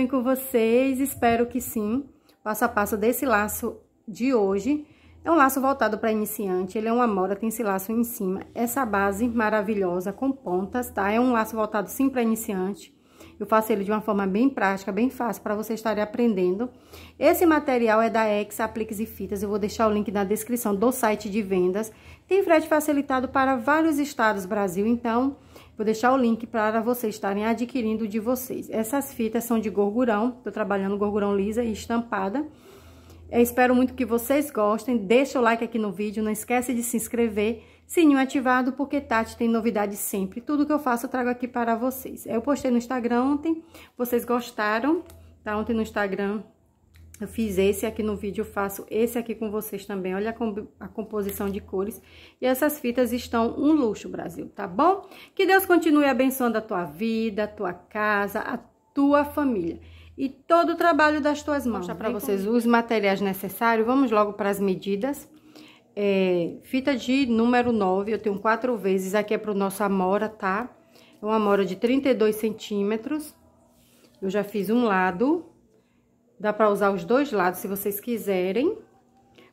bem com vocês? Espero que sim. Passo a passo desse laço de hoje. É um laço voltado para iniciante, ele é uma mora, tem esse laço em cima. Essa base maravilhosa com pontas, tá? É um laço voltado sim para iniciante. Eu faço ele de uma forma bem prática, bem fácil, para vocês estarem aprendendo. Esse material é da Ex Apliques e Fitas, eu vou deixar o link na descrição do site de vendas. Tem frete facilitado para vários estados do Brasil, então... Vou deixar o link para vocês estarem adquirindo de vocês. Essas fitas são de gorgurão, tô trabalhando gorgurão lisa e estampada. Eu espero muito que vocês gostem. Deixa o like aqui no vídeo, não esquece de se inscrever, sininho ativado, porque Tati tem novidade sempre. Tudo que eu faço eu trago aqui para vocês. Eu postei no Instagram ontem, vocês gostaram, tá? Ontem no Instagram eu fiz esse aqui no vídeo, eu faço esse aqui com vocês também. Olha a, a, composição de cores. E essas fitas estão um luxo, Brasil, tá bom? Que Deus continue abençoando a tua vida, a tua casa, a tua família. E todo o trabalho das tuas mãos. Vou mostrar para vocês os materiais necessários. Vamos logo para as medidas. É, fita de número 9, eu tenho quatro vezes. Aqui é para o nosso amora, tá? É uma amora de 32 centímetros. Eu já fiz um lado Dá pra usar os dois lados, se vocês quiserem.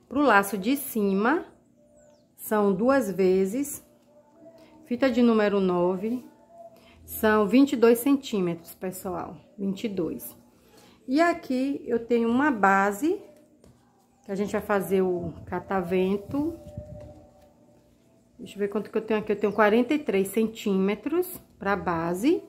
Pro laço de cima, são duas vezes. Fita de número 9, são 22 centímetros, pessoal. 22. E aqui eu tenho uma base, que a gente vai fazer o catavento. Deixa eu ver quanto que eu tenho aqui. Eu tenho 43 centímetros pra base.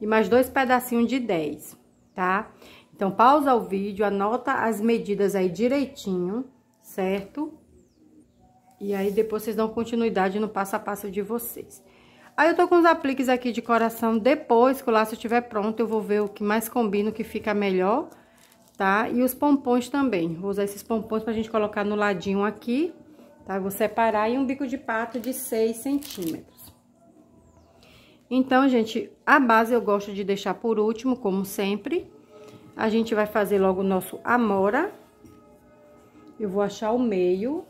E mais dois pedacinhos de 10, tá? Então, pausa o vídeo, anota as medidas aí direitinho, certo? E aí, depois vocês dão continuidade no passo a passo de vocês. Aí, eu tô com os apliques aqui de coração. Depois que o laço estiver pronto, eu vou ver o que mais combina, o que fica melhor, tá? E os pompons também. Vou usar esses pompons pra gente colocar no ladinho aqui, tá? Vou separar e um bico de pato de 6 centímetros. Então, gente, a base eu gosto de deixar por último, como sempre. A gente vai fazer logo o nosso amora. Eu vou achar o meio.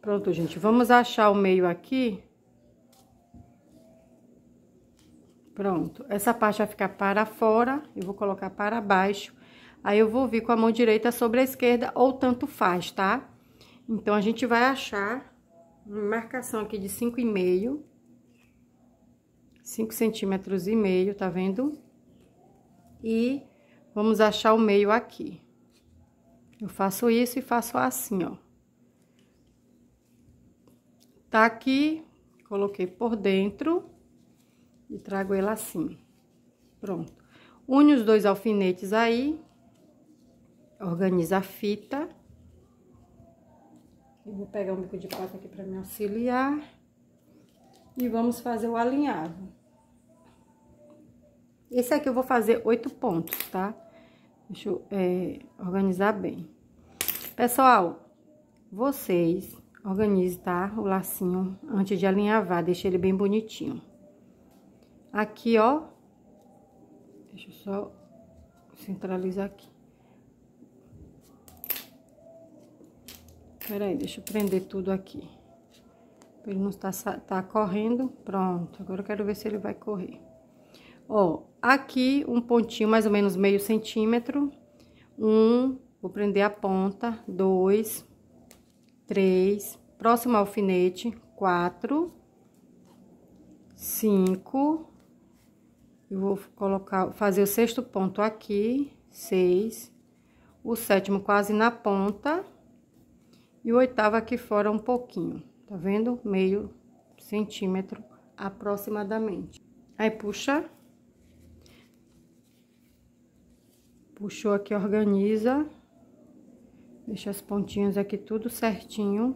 Pronto, gente, vamos achar o meio aqui. Pronto, essa parte vai ficar para fora, eu vou colocar para baixo. Aí, eu vou vir com a mão direita sobre a esquerda, ou tanto faz, tá? Então, a gente vai achar uma marcação aqui de cinco e meio. Cinco centímetros e meio, tá vendo? E vamos achar o meio aqui. Eu faço isso e faço assim, ó. Tá aqui, coloquei por dentro e trago ele assim. Pronto. Une os dois alfinetes aí, organiza a fita. Eu vou pegar um bico de prata aqui para me auxiliar. E vamos fazer o alinhavo. Esse aqui eu vou fazer oito pontos, tá? Deixa eu é, organizar bem. Pessoal, vocês organizem, tá? O lacinho antes de alinhavar, deixa ele bem bonitinho. Aqui, ó. Deixa eu só centralizar aqui. Peraí, deixa eu prender tudo aqui. Pra ele não estar tá correndo. Pronto, agora eu quero ver se ele vai correr. Ó, aqui um pontinho mais ou menos meio centímetro. Um, vou prender a ponta. Dois, três, próximo alfinete, quatro, cinco. Eu vou colocar, fazer o sexto ponto aqui, seis. O sétimo quase na ponta. E o oitavo aqui fora um pouquinho, tá vendo? Meio centímetro aproximadamente. Aí, puxa Puxou aqui, organiza. Deixa as pontinhas aqui tudo certinho.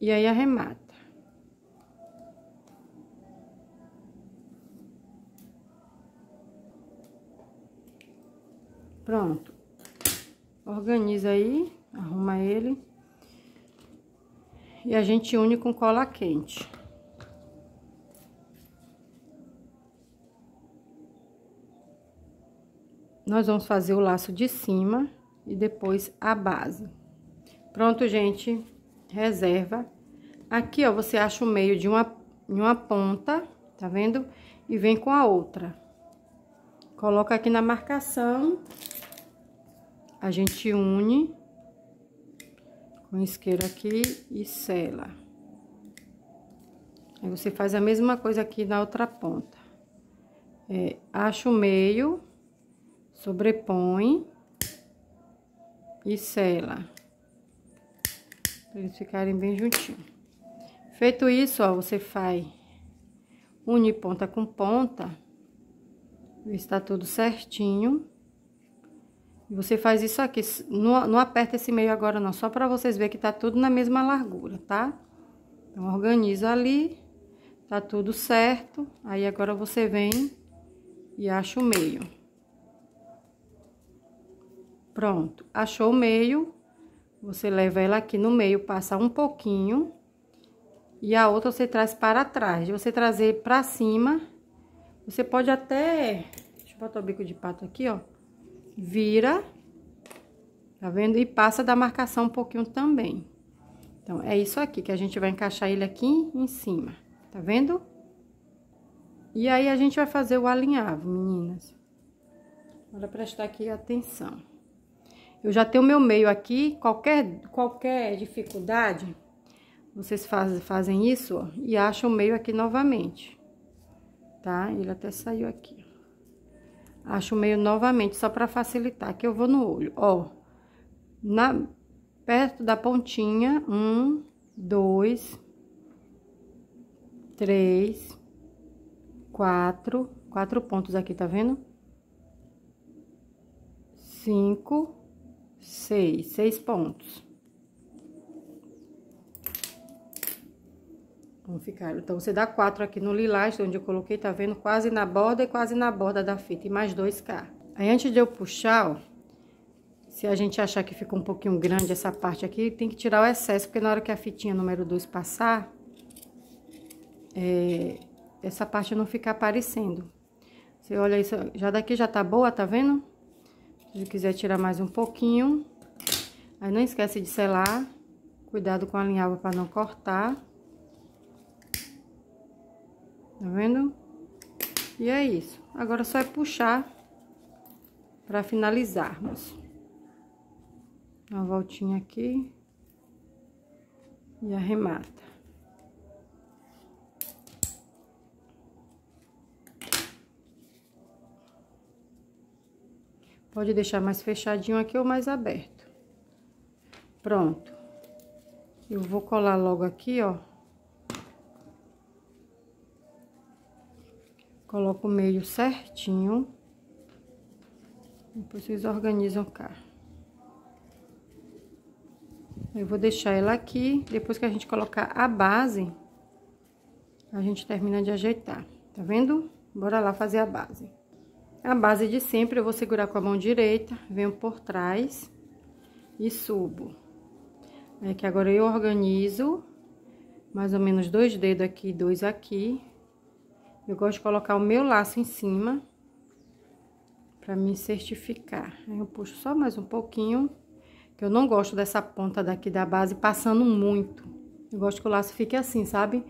E aí, arremata. Pronto. Organiza aí, arruma ele e a gente une com cola quente. Nós vamos fazer o laço de cima e depois a base. Pronto, gente. reserva. Aqui, ó, você acha o meio de uma, de uma ponta, tá vendo? E vem com a outra. Coloca aqui na marcação. A gente une com isqueiro aqui e sela. Aí você faz a mesma coisa aqui na outra ponta. É, acha o meio, sobrepõe e sela. Pra eles ficarem bem juntinhos. Feito isso, ó, você faz une ponta com ponta. Está tudo certinho. Você faz isso aqui, não, não aperta esse meio agora não, só pra vocês verem que tá tudo na mesma largura, tá? Então, organiza ali, tá tudo certo. Aí, agora você vem e acha o meio. Pronto, achou o meio, você leva ela aqui no meio, passa um pouquinho. E a outra você traz para trás. De você trazer pra cima, você pode até... Deixa eu botar o bico de pato aqui, ó vira, tá vendo? E passa da marcação um pouquinho também. Então, é isso aqui, que a gente vai encaixar ele aqui em cima, tá vendo? E aí, a gente vai fazer o alinhavo, meninas. Bora prestar aqui atenção. Eu já tenho meu meio aqui, qualquer, qualquer dificuldade, vocês faz, fazem isso, ó, e acham o meio aqui novamente, tá? Ele até saiu aqui. Acho meio novamente, só para facilitar, que eu vou no olho. Ó, na, perto da pontinha, um, dois, três, quatro, quatro pontos aqui, tá vendo? Cinco, seis, seis pontos. Vão ficar. Então, você dá quatro aqui no lilás, onde eu coloquei, tá vendo? Quase na borda e quase na borda da fita. E mais dois cá. Aí, antes de eu puxar, ó, se a gente achar que ficou um pouquinho grande essa parte aqui, tem que tirar o excesso, porque na hora que a fitinha número 2 passar, é, essa parte não fica aparecendo. Você olha isso, já daqui já tá boa, tá vendo? Se quiser tirar mais um pouquinho. Aí, não esquece de selar. Cuidado com a linhava para não cortar. Tá vendo? E é isso. Agora só é puxar para finalizarmos. Uma voltinha aqui. E arremata. Pode deixar mais fechadinho aqui ou mais aberto. Pronto. Eu vou colar logo aqui, ó. Coloco o meio certinho. Depois vocês organizam cá. Eu vou deixar ela aqui. Depois que a gente colocar a base, a gente termina de ajeitar. Tá vendo? Bora lá fazer a base. A base de sempre, eu vou segurar com a mão direita, venho por trás e subo. É que agora eu organizo mais ou menos dois dedos aqui, dois aqui, eu gosto de colocar o meu laço em cima, pra me certificar. Aí eu puxo só mais um pouquinho, que eu não gosto dessa ponta daqui da base passando muito. Eu gosto que o laço fique assim, sabe?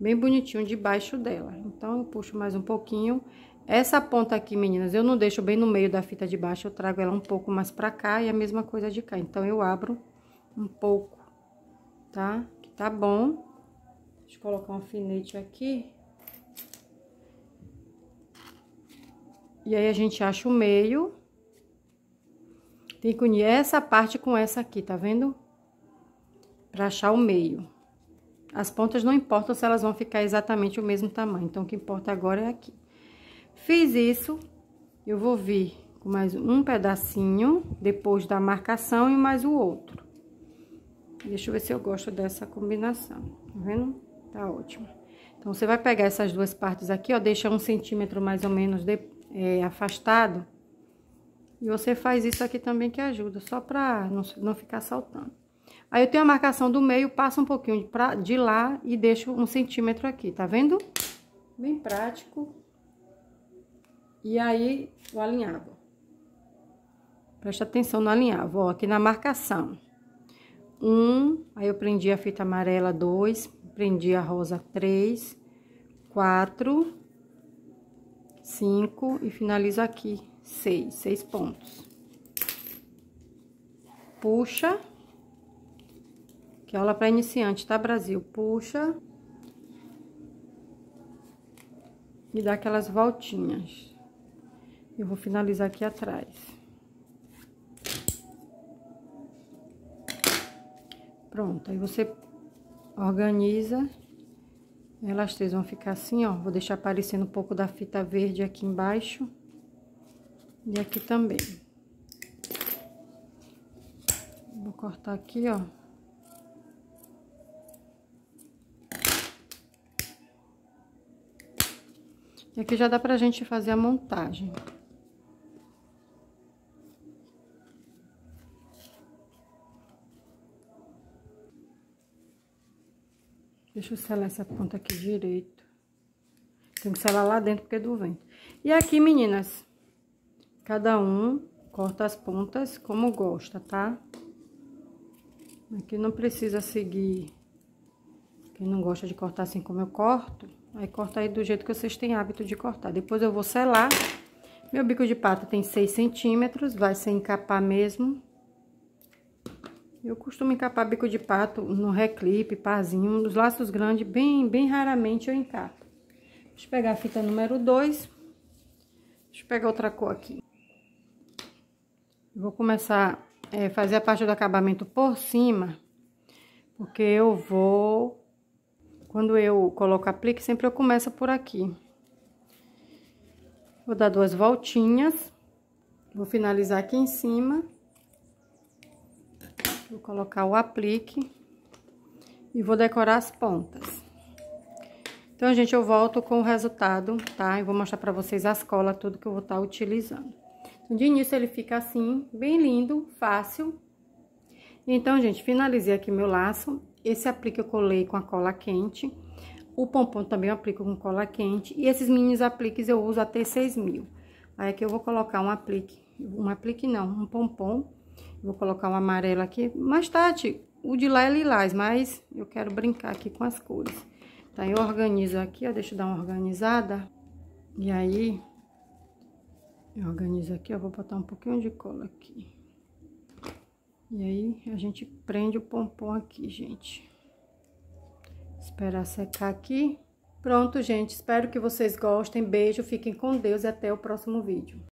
Bem bonitinho debaixo dela. Então, eu puxo mais um pouquinho. Essa ponta aqui, meninas, eu não deixo bem no meio da fita de baixo, eu trago ela um pouco mais pra cá e a mesma coisa de cá. Então, eu abro um pouco, tá? Que tá bom. Deixa eu colocar um alfinete aqui. E aí, a gente acha o meio. Tem que unir essa parte com essa aqui, tá vendo? Pra achar o meio. As pontas não importam se elas vão ficar exatamente o mesmo tamanho. Então, o que importa agora é aqui. Fiz isso, eu vou vir com mais um pedacinho, depois da marcação e mais o outro. Deixa eu ver se eu gosto dessa combinação, tá vendo? Tá ótimo. Então, você vai pegar essas duas partes aqui, ó, deixa um centímetro mais ou menos de, é, afastado. E você faz isso aqui também que ajuda, só pra não, não ficar saltando. Aí eu tenho a marcação do meio, passo um pouquinho pra, de lá e deixo um centímetro aqui, tá vendo? Bem prático. E aí, o alinhavo. Presta atenção no alinhavo, ó, aqui na marcação. um, aí eu prendi a fita amarela dois, prendi a rosa três, quatro, cinco e finalizo aqui seis, seis pontos. Puxa, que aula para iniciante, tá, Brasil? Puxa. E dá aquelas voltinhas. Eu vou finalizar aqui atrás. Pronto, aí você organiza. Elas três vão ficar assim, ó. Vou deixar aparecendo um pouco da fita verde aqui embaixo. E aqui também. Vou cortar aqui, ó. E aqui já dá pra gente fazer a montagem. Deixa eu selar essa ponta aqui direito. Tem que selar lá dentro porque é do vento. E aqui, meninas, cada um corta as pontas como gosta, tá? Aqui não precisa seguir. Quem não gosta de cortar assim como eu corto, aí corta aí do jeito que vocês têm hábito de cortar. Depois eu vou selar. Meu bico de pata tem 6 centímetros, vai ser encapar mesmo. Eu costumo encapar bico de pato no reclipe, parzinho, nos laços grandes, bem, bem raramente eu encapo. Deixa eu pegar a fita número 2. Deixa eu pegar outra cor aqui. Vou começar a é, fazer a parte do acabamento por cima, porque eu vou... Quando eu coloco aplique, sempre eu começo por aqui. Vou dar duas voltinhas. Vou finalizar aqui em cima. Vou colocar o aplique e vou decorar as pontas. Então, gente, eu volto com o resultado, tá? E vou mostrar pra vocês as colas, tudo que eu vou estar tá utilizando. Então, de início, ele fica assim, bem lindo, fácil. Então, gente, finalizei aqui meu laço. Esse aplique eu colei com a cola quente. O pompom também eu aplico com cola quente. E esses mini apliques eu uso até 6 mil. Aí aqui eu vou colocar um aplique, um aplique não, um pompom Vou colocar um amarelo aqui. Mais tarde, o de lá é lilás, mas eu quero brincar aqui com as cores. Tá, eu organizo aqui, ó, deixa eu dar uma organizada. E aí, eu organizo aqui, ó, vou botar um pouquinho de cola aqui. E aí, a gente prende o pompom aqui, gente. Esperar secar aqui. Pronto, gente, espero que vocês gostem. Beijo, fiquem com Deus e até o próximo vídeo.